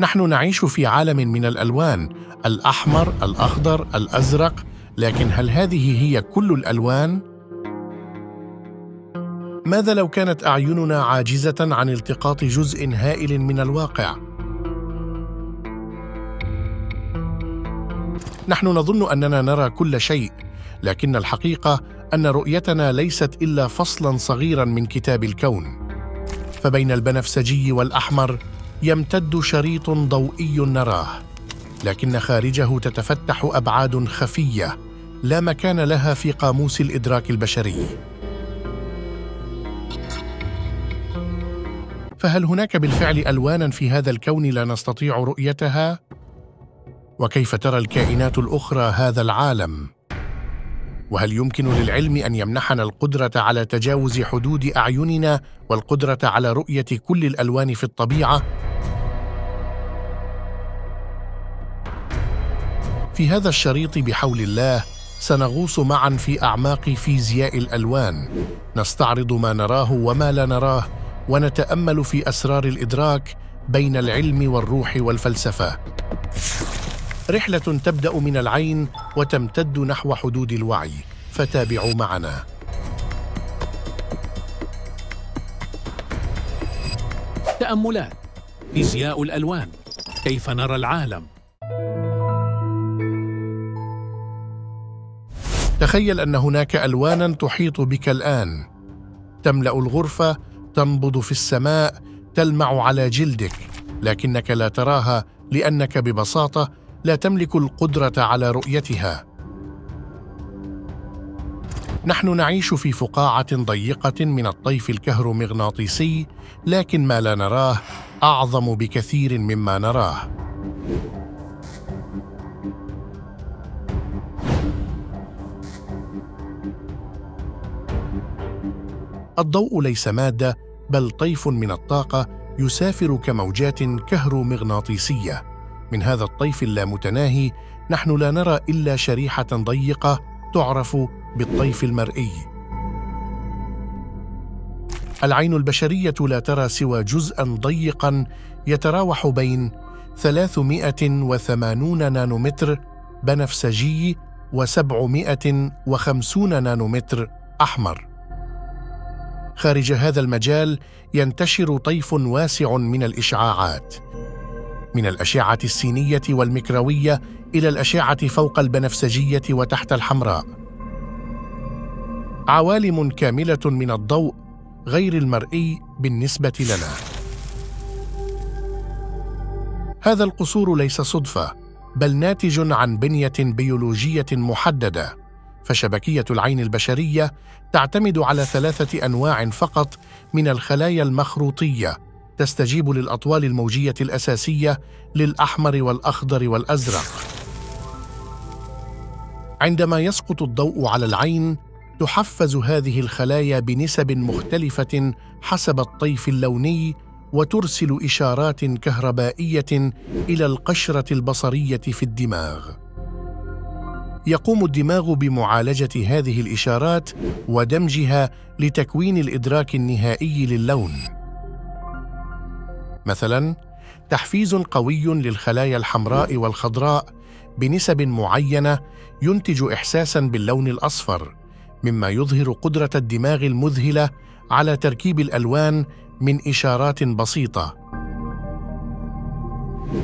نحن نعيش في عالم من الألوان الأحمر الأخضر الأزرق لكن هل هذه هي كل الألوان؟ ماذا لو كانت أعيننا عاجزة عن التقاط جزء هائل من الواقع؟ نحن نظن أننا نرى كل شيء لكن الحقيقة أن رؤيتنا ليست إلا فصلا صغيرا من كتاب الكون. فبين البنفسجي والأحمر يمتد شريط ضوئي نراه لكن خارجه تتفتح أبعاد خفية لا مكان لها في قاموس الإدراك البشري. فهل هناك بالفعل ألوانا في هذا الكون لا نستطيع رؤيتها؟ وكيف ترى الكائنات الأخرى هذا العالم؟ وهل يمكن للعلم أن يمنحنا القدرة على تجاوز حدود أعيننا والقدرة على رؤية كل الألوان في الطبيعة؟ في هذا الشريط بحول الله سنغوص معا في أعماق فيزياء الألوان. نستعرض ما نراه وما لا نراه ونتأمل في أسرار الإدراك بين العلم والروح والفلسفة. رحلة تبدأ من العين وتمتد نحو حدود الوعي فتابعوا معنا. تأملات فيزياء الألوان كيف نرى العالم؟ تخيل أن هناك ألوانا تحيط بك الآن. تملأ الغرفة تنبض في السماء تلمع على جلدك. لكنك لا تراها لأنك ببساطة لا تملك القدرة على رؤيتها. نحن نعيش في فقاعة ضيقة من الطيف الكهرومغناطيسي لكن ما لا نراه أعظم بكثير مما نراه. الضوء ليس ماده بل طيف من الطاقة يسافر كموجات كهرومغناطيسيه من هذا الطيف اللامتناهي نحن لا نرى إلا شريحة ضيقة تعرف بالطيف المرئي. العين البشرية لا ترى سوى جزءا ضيقا يتراوح بين 380 نانومتر بنفسجي و750 نانومتر أحمر. خارج هذا المجال ينتشر طيف واسع من الإشعاعات. من الأشعة السينية والمكرويه إلى الأشعة فوق البنفسجية وتحت الحمراء. عوالم كاملة من الضوء غير المرئي بالنسبة لنا. هذا القصور ليس صدفة بل ناتج عن بنية بيولوجية محددة. فشبكية العين البشرية تعتمد على ثلاثة أنواع فقط من الخلايا المخروطية تستجيب للأطوال الموجية الأساسية للأحمر والأخضر والأزرق. عندما يسقط الضوء على العين تحفز هذه الخلايا بنسب مختلفة حسب الطيف اللوني وترسل إشارات كهربائية إلى القشرة البصرية في الدماغ. يقوم الدماغ بمعالجة هذه الإشارات ودمجها لتكوين الإدراك النهائي للون. مثلا تحفيز قوي للخلايا الحمراء والخضراء بنسب معينة ينتج احساسا باللون الأصفر مما يظهر قدرة الدماغ المذهلة على تركيب الألوان من إشارات بسيطة.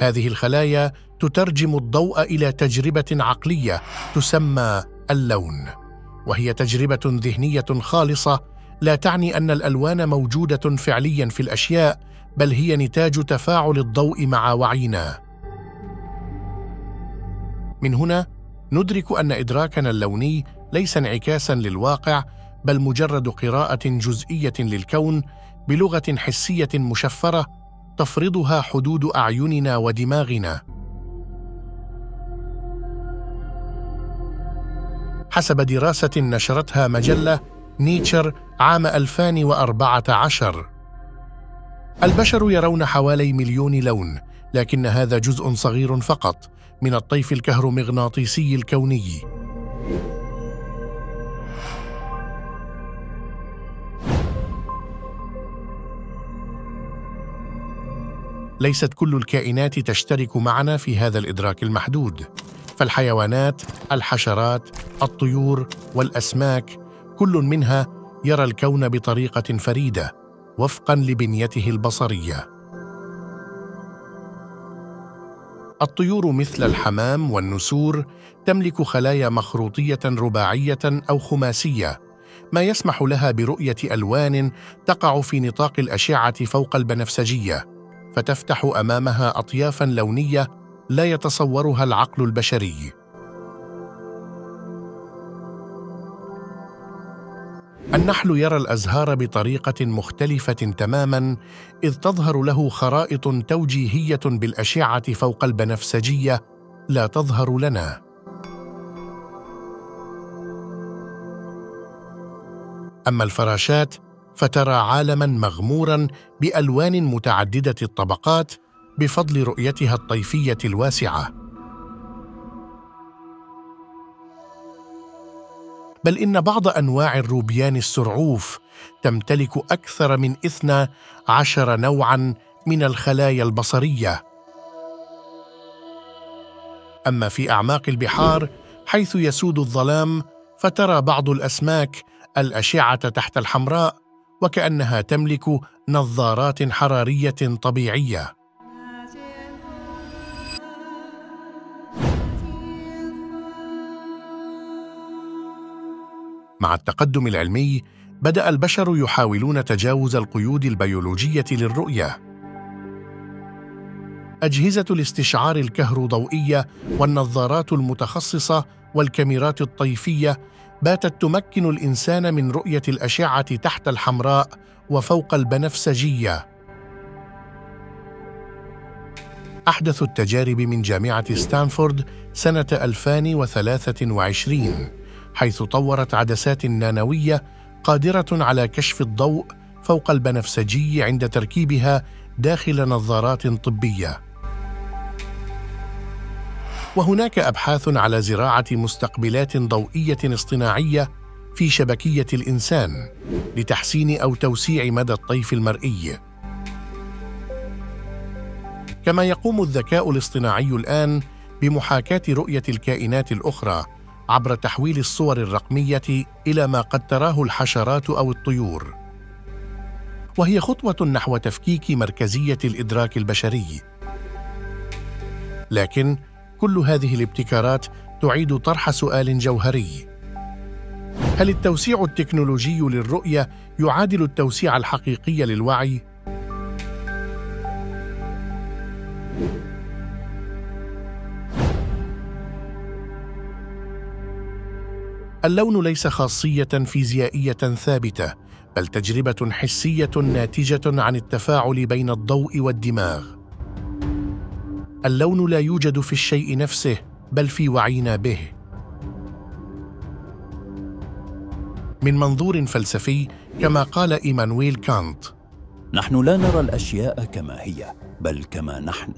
هذه الخلايا تترجم الضوء إلى تجربة عقلية تسمى اللون. وهي تجربة ذهنية خالصة لا تعني أن الألوان موجودة فعليا في الأشياء بل هي نتاج تفاعل الضوء مع وعينا. من هنا ندرك أن إدراكنا اللوني ليس انعكاسا للواقع بل مجرد قراءة جزئية للكون بلغة حسية مشفرة تفرضها حدود أعيننا ودماغنا. حسب دراسة نشرتها مجلة نيتشر عام 2014 البشر يرون حوالي مليون لون لكن هذا جزء صغير فقط من الطيف الكهرومغناطيسي الكوني. ليست كل الكائنات تشترك معنا في هذا الإدراك المحدود. فالحيوانات الحشرات الطيور والأسماك كل منها يرى الكون بطريقة فريدة وفقا لبنيته البصرية. الطيور مثل الحمام والنسور تملك خلايا مخروطية رباعية أو خماسية ما يسمح لها برؤية ألوان تقع في نطاق الأشعة فوق البنفسجية. فتفتح أمامها اطيافا لونية لا يتصورها العقل البشري. النحل يرى الأزهار بطريقة مختلفة تماما إذ تظهر له خرائط توجيهية بالأشعة فوق البنفسجية لا تظهر لنا. أما الفراشات فترى عالما مغمورا بألوان متعددة الطبقات بفضل رؤيتها الطيفية الواسعة. بل إن بعض أنواع الروبيان السرعوف تمتلك أكثر من إثنى عشر نوعاً من الخلايا البصرية. أما في أعماق البحار حيث يسود الظلام فترى بعض الأسماك الأشعة تحت الحمراء وكأنها تملك نظارات حرارية طبيعية. مع التقدم العلمي بدأ البشر يحاولون تجاوز القيود البيولوجية للرؤية. أجهزة الاستشعار الكهروضوئية والنظارات المتخصصة والكاميرات الطيفية باتت تمكن الإنسان من رؤية الأشعة تحت الحمراء وفوق البنفسجية. أحدث التجارب من جامعة ستانفورد سنة 2023 حيث طورت عدسات نانوية قادرة على كشف الضوء فوق البنفسجي عند تركيبها داخل نظارات طبية. وهناك أبحاث على زراعة مستقبلات ضوئية اصطناعية في شبكية الإنسان لتحسين أو توسيع مدى الطيف المرئي. كما يقوم الذكاء الاصطناعي الآن بمحاكاة رؤية الكائنات الأخرى عبر تحويل الصور الرقمية إلى ما قد تراه الحشرات أو الطيور. وهي خطوة نحو تفكيك مركزية الإدراك البشري. لكن كل هذه الابتكارات تعيد طرح سؤال جوهري. هل التوسيع التكنولوجي للرؤية يعادل التوسيع الحقيقي للوعي؟ اللون ليس خاصية فيزيائية ثابتة بل تجربة حسية ناتجة عن التفاعل بين الضوء والدماغ. اللون لا يوجد في الشيء نفسه بل في وعينا به. من منظور فلسفي كما قال إيمانويل كانت. نحن لا نرى الأشياء كما هي بل كما نحن.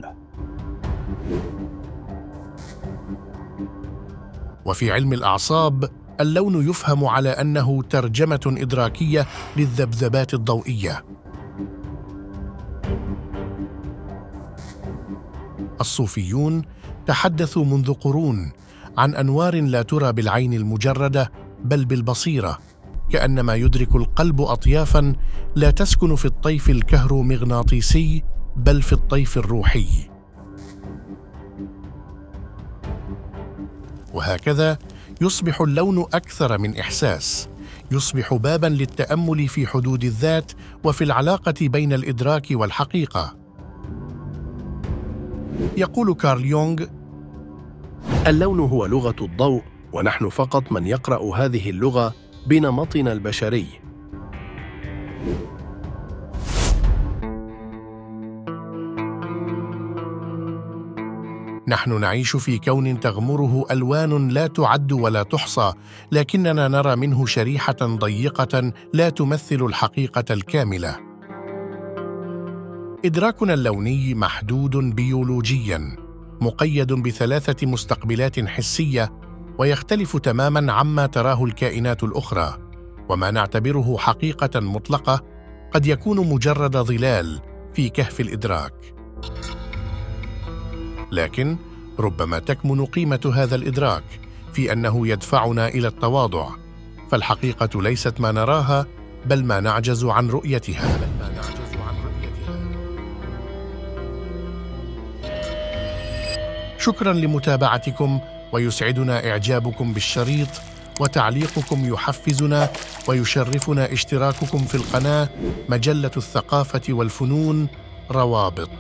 وفي علم الأعصاب اللون يفهم على أنه ترجمة إدراكية للذبذبات الضوئية. الصوفيون تحدثوا منذ قرون عن أنوار لا ترى بالعين المجردة بل بالبصيرة كأنما يدرك القلب اطيافا لا تسكن في الطيف الكهرومغناطيسي بل في الطيف الروحي. وهكذا يصبح اللون أكثر من إحساس يصبح بابا للتأمل في حدود الذات وفي العلاقة بين الإدراك والحقيقة. يقول كارل يونغ اللون هو لغة الضوء ونحن فقط من يقرأ هذه اللغة بنمطنا البشري. نحن نعيش في كون تغمره ألوان لا تعد ولا تحصى لكننا نرى منه شريحة ضيقة لا تمثل الحقيقة الكاملة. إدراكنا اللوني محدود بيولوجيا مقيد بثلاثة مستقبلات حسية ويختلف تماما عما تراه الكائنات الأخرى وما نعتبره حقيقة مطلقة قد يكون مجرد ظلال في كهف الإدراك. لكن ربما تكمن قيمة هذا الإدراك في أنه يدفعنا إلى التواضع فالحقيقة ليست ما نراها بل ما نعجز عن رؤيتها. شكرا لمتابعتكم ويسعدنا إعجابكم بالشريط وتعليقكم يحفزنا ويشرفنا اشتراككم في القناة مجلة الثقافة والفنون روابط.